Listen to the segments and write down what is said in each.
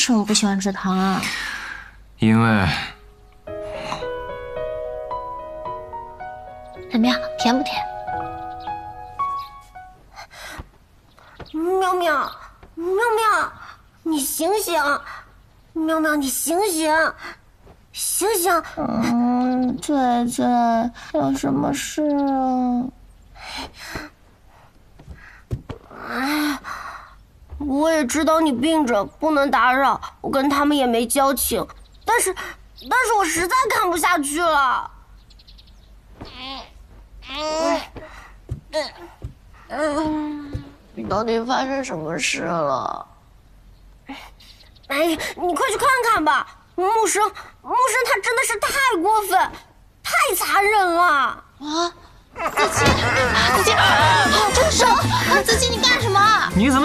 什么不喜欢吃糖啊？因为怎么样，甜不甜？喵喵，喵喵，你醒醒！喵喵，你醒醒，醒醒！嗯，仔仔，有什么事啊？哎，我也知道你病着，不能打扰，我跟他们也没交情，但是，但是我实在看不下去了。嗯，嗯，嗯，你到底发生什么事了？哎，你快去看看吧！木生，木生他真的是太过分，太残忍了！啊，子琪，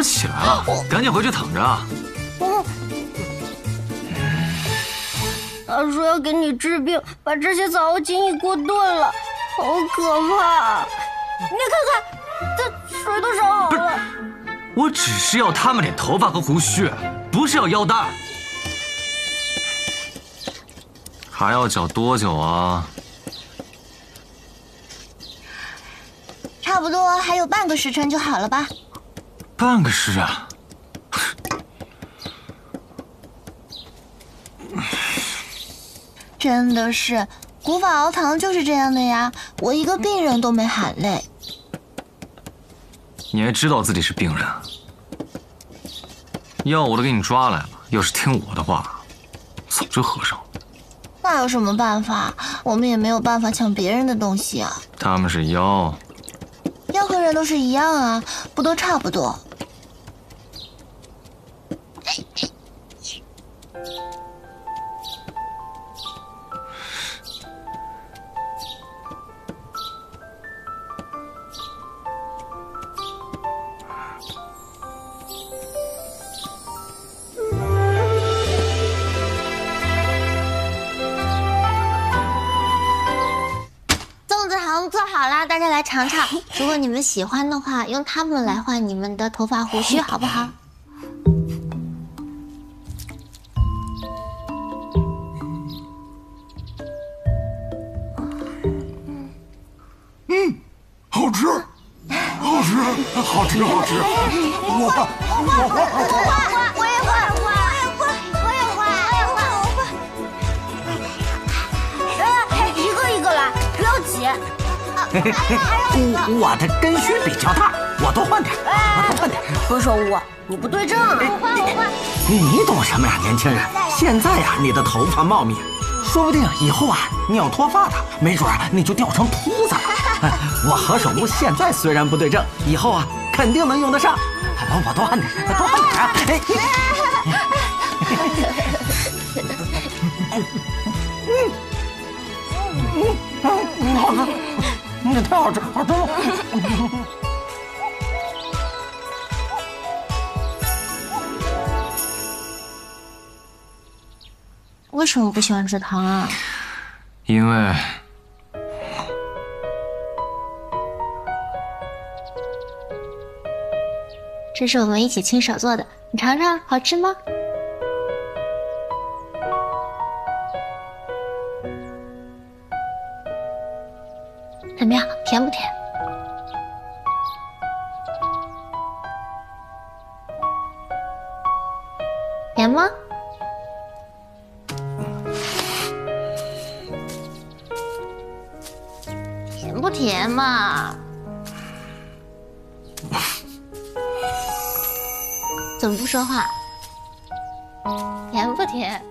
起来了？赶紧回去躺着啊。他说要给你治病，把这些草精一锅炖了，好可怕！你看看，这水都烧好了。我只是要他们点头发和胡须。不是要腰带，还要搅多久啊？差不多还有半个时辰就好了吧？半个时啊？真的是，古法熬糖就是这样的呀！我一个病人都没喊累。你还知道自己是病人？药我都给你抓来了，要是听我的话，早就喝上了。那有什么办法？我们也没有办法抢别人的东西啊。他们是妖，任何人都是一样啊，不都差不多？大家来尝尝，如果你们喜欢的话，用它们来换你们的头发胡须，好不好？嗯，好吃，好吃，好吃，好吃。我，我，我，我也换，我也换，我也换，我也换。来，一个一个来，不要挤。我我的根须比较大，我多换点，我多换点。何首乌，你不对症啊！我换我换。你懂什么呀，年轻人？现在呀，你的头发茂密，说不定以后啊，你要脱发的，没准你就掉成秃子了。我何首乌现在虽然不对症，以后啊，肯定能用得上。我我多换点，多换点。嗯嗯，好吃。你太好吃，好吃了！为什么不喜欢吃糖啊？因为这是我们一起亲手做的，你尝尝，好吃吗？怎么样，甜不甜？甜吗？甜不甜嘛？怎么不说话？甜不甜？